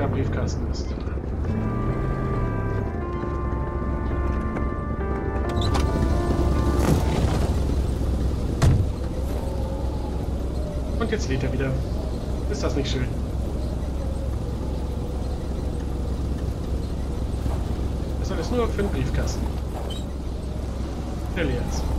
der Briefkasten ist. Und jetzt lädt er wieder. Ist das nicht schön? Das ist alles nur für den Briefkasten. Der leer ist.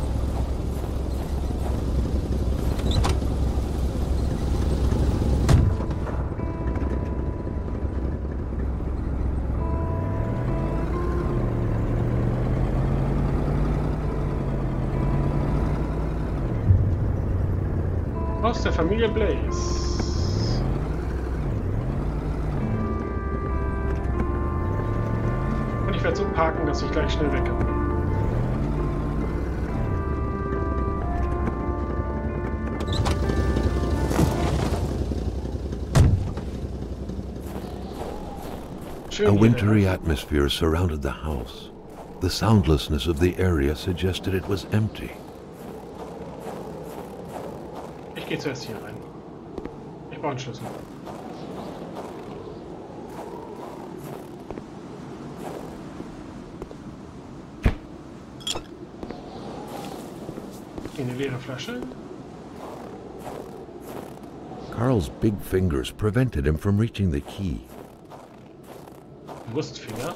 Aus der Familie Blaze. Und ich werde so parken, dass ich gleich schnell weg. Schön A wintry atmosphere surrounded the house. The soundlessness of the area suggested it was empty. Gehe zuerst hier rein. Ich brauche einen Schlüssel. Eine leere Flasche. Carl's big fingers prevented him from reaching the key. Brustfinger.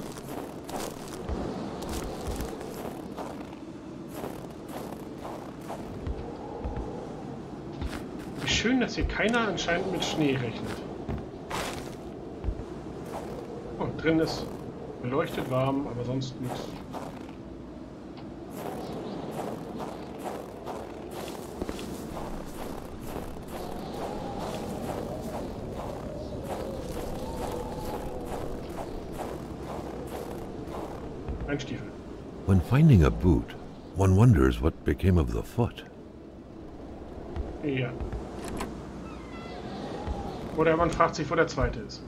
Schön, dass hier keiner anscheinend mit Schnee rechnet. Oh, drin ist beleuchtet warm, aber sonst nichts. Ein Stiefel. When finding a boot, one wonders what became of the foot. Ja. Oder man fragt sich, wo der zweite ist.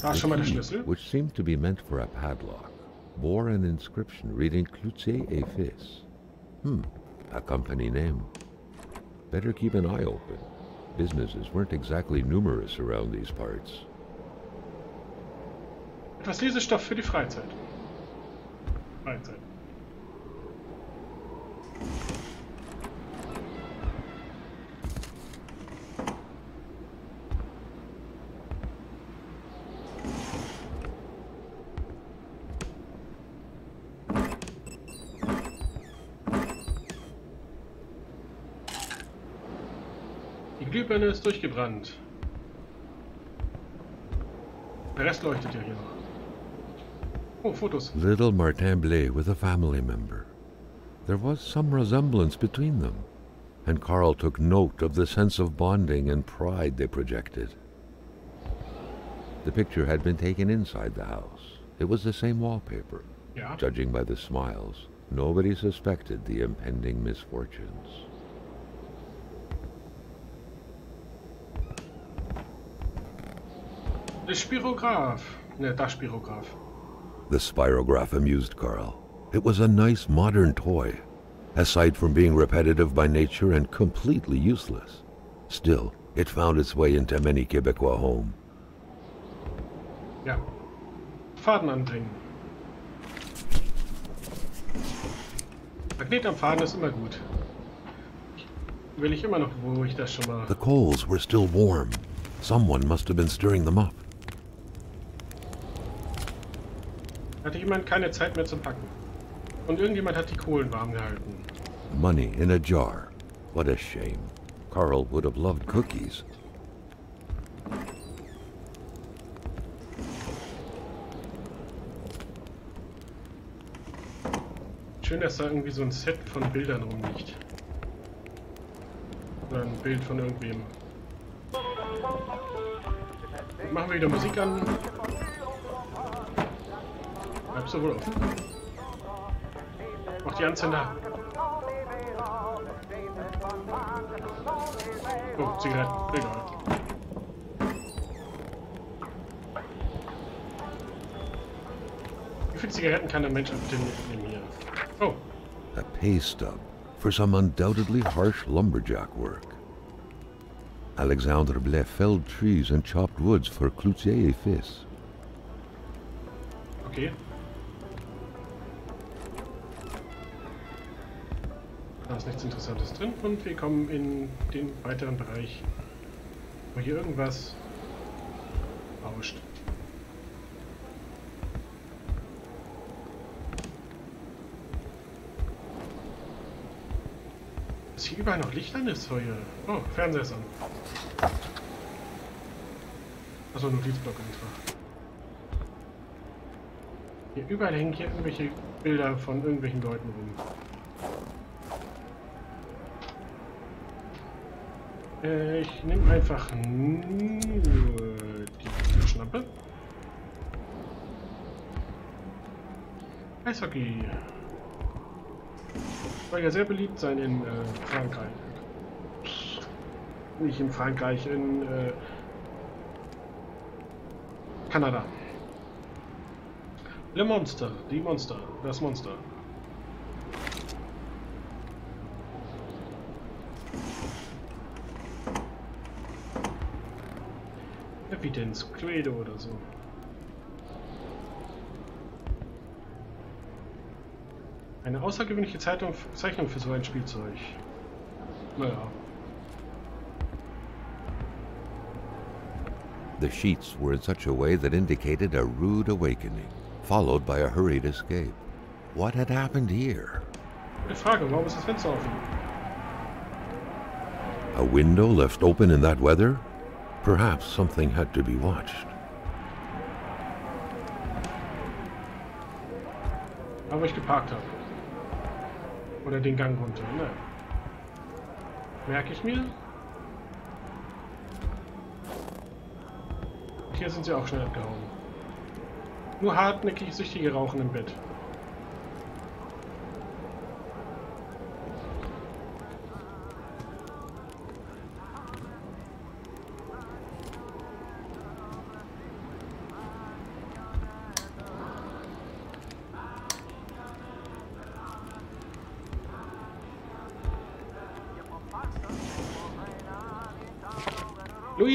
Da ist schon mal der Schlüssel. which seemed to be meant for a padlock, bore an inscription reading Cloutier et Fils. Hmm, a company name. Better keep an eye open. Businesses weren't exactly numerous around these parts. Etwas Lesestoff für die Freizeit. Freizeit. Der Rest leuchtet ja hier noch. Oh, Fotos. Little Martin Blais with a family member. There was some resemblance between them, and Carl took note of the sense of bonding and pride they projected. The picture had been taken inside the house. It was the same wallpaper. Ja. Judging by the smiles, nobody suspected the impending misfortunes. Der Spirograph. Ne, das Spirograph. The spirograph amused Carl. It was a nice modern toy, aside from being repetitive by nature and completely useless. Still, it found its way into many Quebecois homes. Ja. Faden anbringen. Magnet am Faden ist immer gut. Will ich immer noch, wo ich das schon mal... The coals were still warm. Someone must have been stirring them up. Hatte jemand keine Zeit mehr zum Packen. Und irgendjemand hat die Kohlen warm gehalten. Money in a jar. What a shame. Carl would have loved cookies. Schön, dass da irgendwie so ein Set von Bildern rumliegt. Oder ein Bild von irgendwem. Machen wir wieder Musik an. Bleibst du wohl offen? Mach die Anzünder. Oh, Zigaretten. Egal. Wie viele Zigaretten kann der Mensch bitte mitnehmen hier? Oh, A pay stub for some undoubtedly harsh lumberjack work. Alexandre Blais felled trees and chopped woods for Cloutier et Fils. Okay. Da ist nichts Interessantes drin und wir kommen in den weiteren Bereich, wo hier irgendwas rauscht. Dass hier überall noch Licht an ist, so. Oh, Fernseher ist an. Achso, Notizblock einfach. Hier überall hängen hier irgendwelche Bilder von irgendwelchen Leuten rum. Äh, ich nehme einfach nur die Schnappe. Eishockey. Soll ja sehr beliebt sein in äh, Frankreich. Nicht in Frankreich, in äh, Kanada. Le Monster, die Monster, das Monster. Evidence, Cluedo oder so. Eine außergewöhnliche Zeitung, um Zeichnung für so ein Spielzeug. Naja. The sheets were in such a way that indicated a rude awakening, followed by a hurried escape. What had happened here? Frage, warum ist das Fenster offen? A window left open in that weather? Perhaps something had to be watched. Wo ich geparkt habe. Oder den Gang runter, ne? Merke ich mir? Hier sind sie auch schnell abgehauen. Nur hartnäckig Süchtige rauchen im Bett.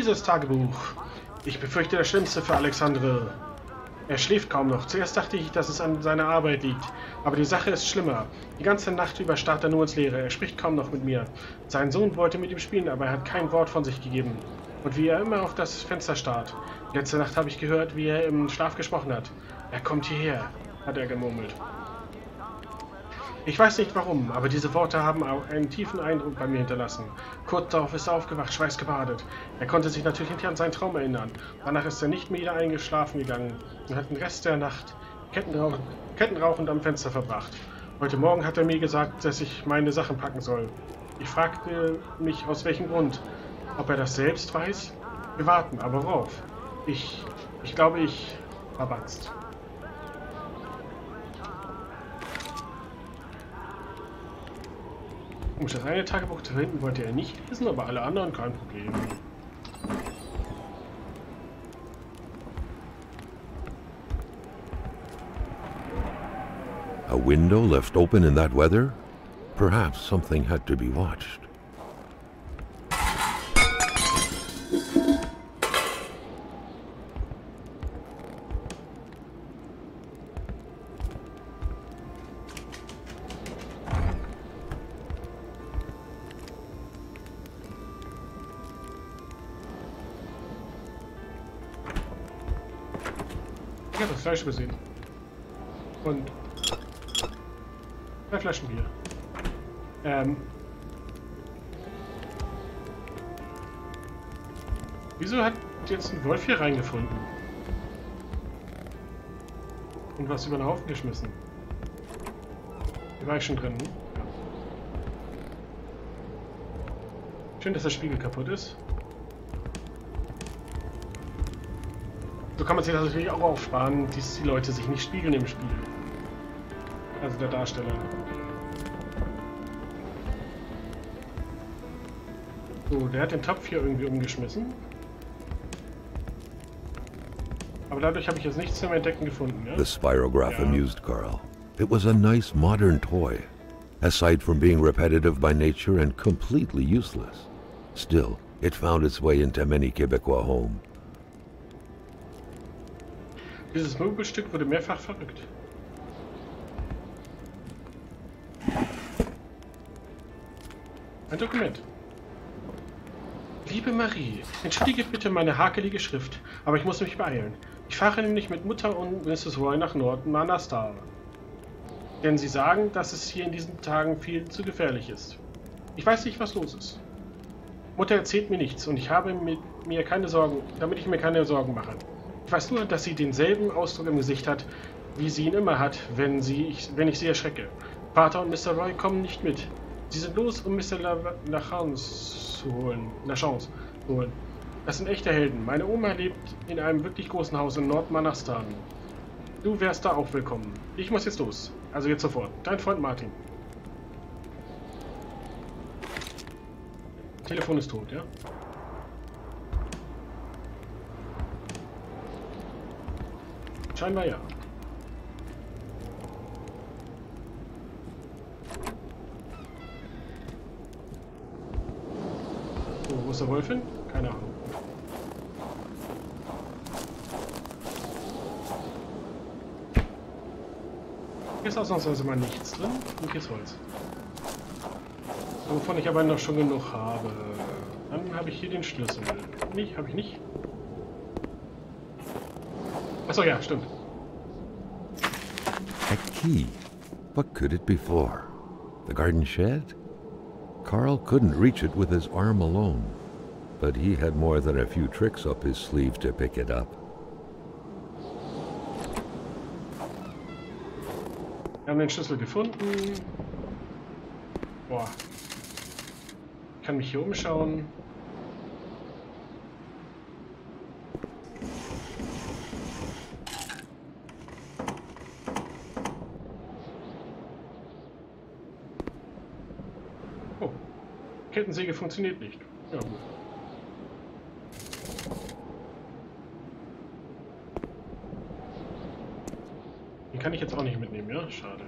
Luises Tagebuch. Ich befürchte das Schlimmste für Alexandre. Er schläft kaum noch. Zuerst dachte ich, dass es an seiner Arbeit liegt. Aber die Sache ist schlimmer. Die ganze Nacht über starrt er nur ins Leere. Er spricht kaum noch mit mir. Sein Sohn wollte mit ihm spielen, aber er hat kein Wort von sich gegeben. Und wie er immer auf das Fenster starrt. Letzte Nacht habe ich gehört, wie er im Schlaf gesprochen hat. Er kommt hierher, hat er gemurmelt. Ich weiß nicht warum, aber diese Worte haben einen tiefen Eindruck bei mir hinterlassen. Kurz darauf ist er aufgewacht, schweißgebadet. Er konnte sich natürlich nicht an seinen Traum erinnern. Danach ist er nicht mehr wieder eingeschlafen gegangen und hat den Rest der Nacht kettenrauchend, kettenrauchend am Fenster verbracht. Heute Morgen hat er mir gesagt, dass ich meine Sachen packen soll. Ich fragte mich, aus welchem Grund. Ob er das selbst weiß? Wir warten, aber worauf? Ich, ich glaube, ich verbatzt. Komisch, das eine Tagebuch da hinten wollte er nicht lesen, aber alle anderen kein Problem. A window left open in that weather? Perhaps something had to be watched. Ich habe das Fleisch gesehen. Und drei Flaschen Bier. Ähm. Wieso hat jetzt ein Wolf hier reingefunden? Und was über den Haufen geschmissen? Hier war ich schon drin. ne? Schön, dass der Spiegel kaputt ist. So kann man sich das natürlich auch aufsparen, dass die Leute sich nicht spiegeln im Spiel. Also der Darsteller. So, der hat den Topf hier irgendwie umgeschmissen. Aber dadurch habe ich jetzt nichts zum Entdecken gefunden, ja? The spirograph Yeah. amused Carl. It was a nice modern toy, aside from being repetitive by nature and completely useless. Still, It found its way into many Quebecois homes. Dieses Möbelstück wurde mehrfach verrückt. Ein Dokument. Liebe Marie, entschuldige bitte meine hakelige Schrift, aber ich muss mich beeilen. Ich fahre nämlich mit Mutter und Mrs. Roy nach Norden Manastar. Denn sie sagen, dass es hier in diesen Tagen viel zu gefährlich ist. Ich weiß nicht, was los ist. Mutter erzählt mir nichts und ich habe mit mir keine Sorgen, damit ich mir keine Sorgen mache. Ich weiß nur, dass sie denselben Ausdruck im Gesicht hat, wie sie ihn immer hat, wenn, sie, ich, wenn ich sie erschrecke. Vater und Mr. Roy kommen nicht mit. Sie sind los, um Mr. Lachance zu holen. Lachance zu holen. Das sind echte Helden. Meine Oma lebt in einem wirklich großen Haus in Nordmanastan. Du wärst da auch willkommen. Ich muss jetzt los. Also jetzt sofort. Dein Freund Martin. Telefon ist tot, ja? Scheinbar ja. Oh, wo ist der Wolf hin? Keine Ahnung. Hier ist ausnahmsweise mal nichts drin und hier ist Holz. Wovon ich aber noch schon genug habe. Dann habe ich hier den Schlüssel. Nicht, habe ich nicht. Achso, ja, stimmt. A key. What could it be for? The garden shed? Carl couldn't reach it with his arm alone, but he had more than a few tricks up his sleeve to pick it up. Wir haben den Schlüssel gefunden. Boah. Ich kann mich hier umschauen. Kettensäge funktioniert nicht. Ja gut. Den kann ich jetzt auch nicht mitnehmen, ja? Schade.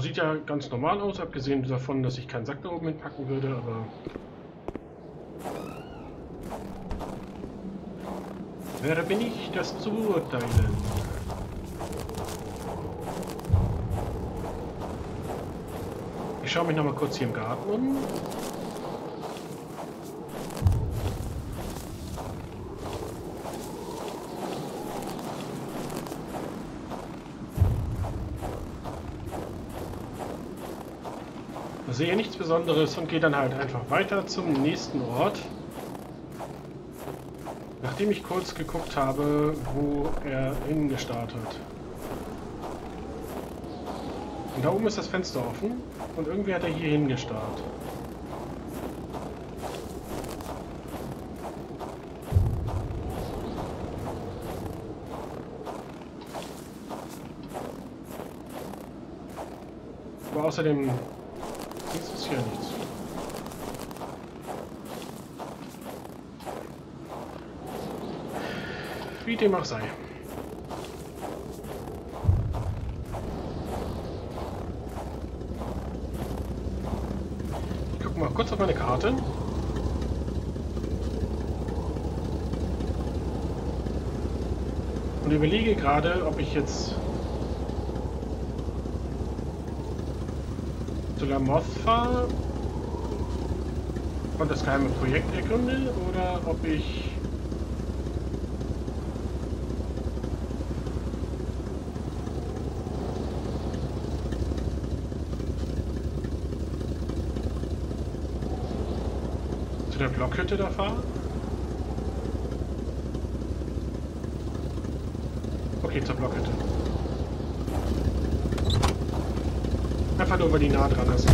Sieht ja ganz normal aus, abgesehen davon, dass ich keinen Sack da oben hinpacken würde, aber... Wer bin ich, das zu beurteilen? Ich schaue mich noch mal kurz hier im Garten um. Sehe nichts Besonderes und gehe dann halt einfach weiter zum nächsten Ort. Nachdem ich kurz geguckt habe, wo er hingestartet. Und da oben ist das Fenster offen und irgendwie hat er hier hingestarrt. Aber außerdem ist es hier nichts. Wie dem auch sei. Ich gucke mal kurz auf meine Karte. Und überlege gerade, ob ich jetzt zu La Moth fahre und das geheime Projekt ergründe oder ob ich zu der Blockhütte da fahre. Okay, zur Blockhütte. Einfach nur, weil die nah dran ist.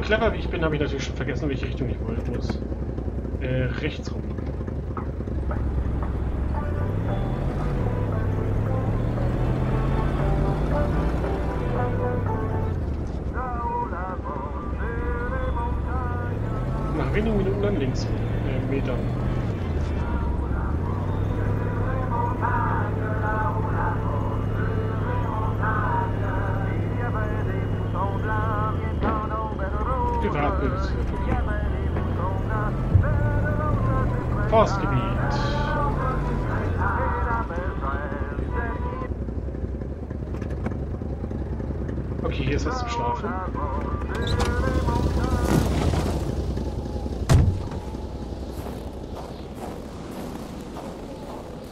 Clever wie ich bin, habe ich natürlich schon vergessen, welche Richtung ich wollen muss. Äh, rechts rum. Verbindung mit Umlandlinks äh, uh, Metern.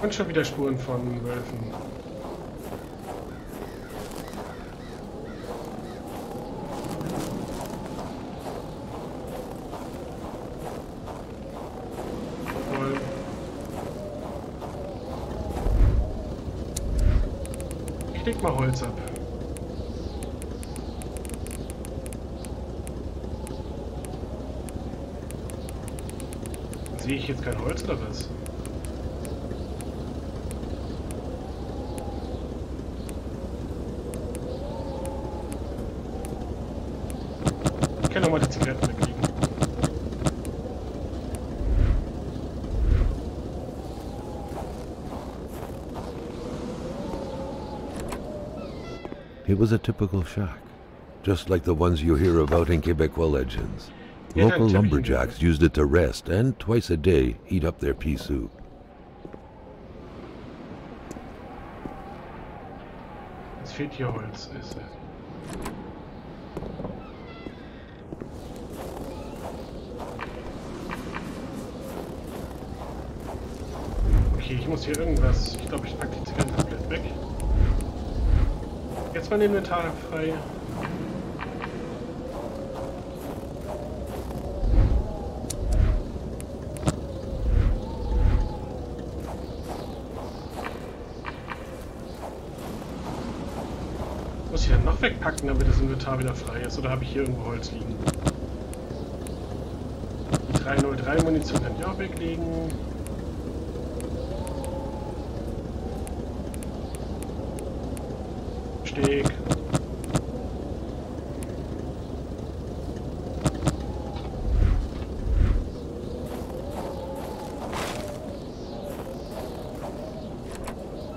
Und schon wieder Spuren von Wölfen. Ich leg mal Holz ab. Sehe ich jetzt kein Holz oder was? Ich kann nochmal die Zigaretten weglegen. It was a typical shack, just like the ones you hear about in Quebecois legends. Local lumberjacks used it to rest and twice a day heat up their pea soup. Es fehlt hier Holz. Ist, äh, Okay, ich muss hier irgendwas. Ich glaube, ich packe die Zigaretten komplett weg. Jetzt mein Inventar frei. Muss ich dann noch wegpacken, damit das Inventar wieder frei ist? Oder habe ich hier irgendwo Holz liegen? Die 303 Munition kann ich auch weglegen. Steg.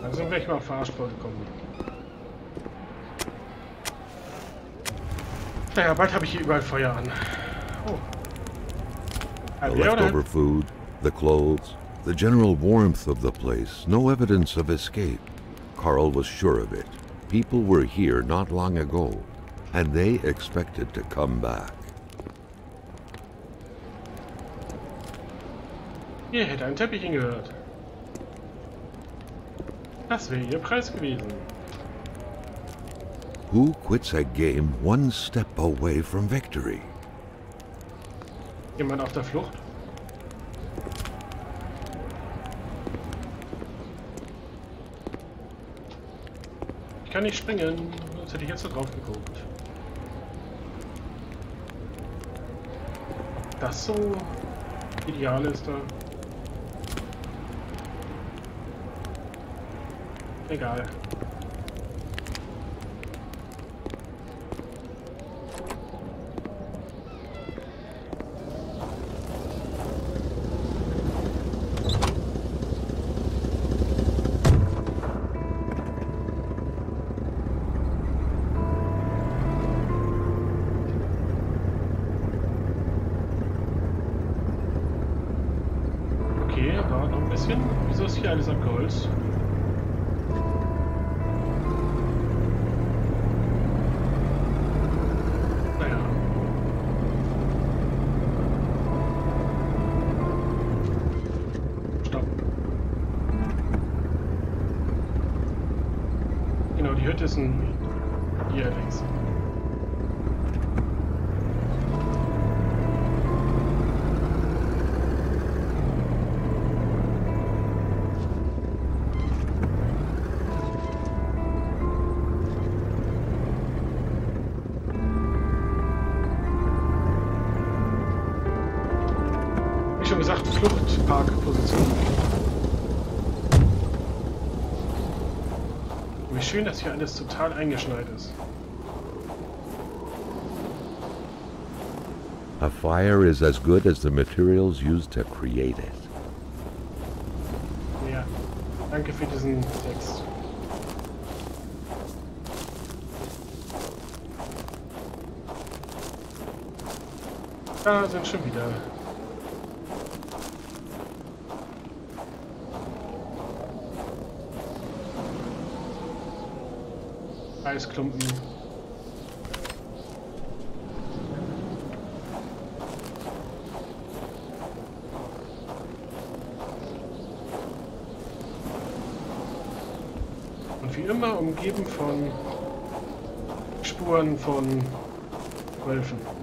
Also wäre ich mal auf Fahrspur gekommen. Naja, bald habe ich hier überall Feuer an. Oh. The Halb leer oder leftover food, the clothes, the general warmth of the place, no evidence of escape. Carl was sure of it. People were here not long ago, and they expected to come back. Hier hätte ein Teppich hingehört. Das wäre ihr Preis gewesen. Who quits a game one step away from victory? Jemand auf der Flucht? Ich kann nicht springen, sonst hätte ich jetzt da drauf geguckt. Das so ideal ist da. Egal. Alles abgeholzt? Naja. Schön, dass hier alles total eingeschneit ist. A fire is as good as the materials used to create it. Ja, danke für diesen Text. Da sind schon wieder. Eisklumpen. Und wie immer umgeben von Spuren von Wölfen.